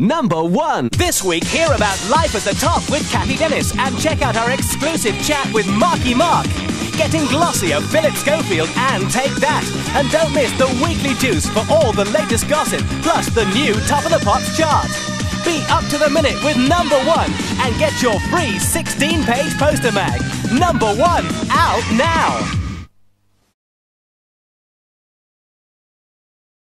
Number 1. This week, hear about life at the top with Cathy Dennis and check out our exclusive chat with Marky Mark. Getting glossy of Philip Schofield and Take That. And don't miss the weekly juice for all the latest gossip, plus the new Top of the Pops chart. Be up to the minute with Number 1 and get your free 16 page poster mag. Number 1 out now.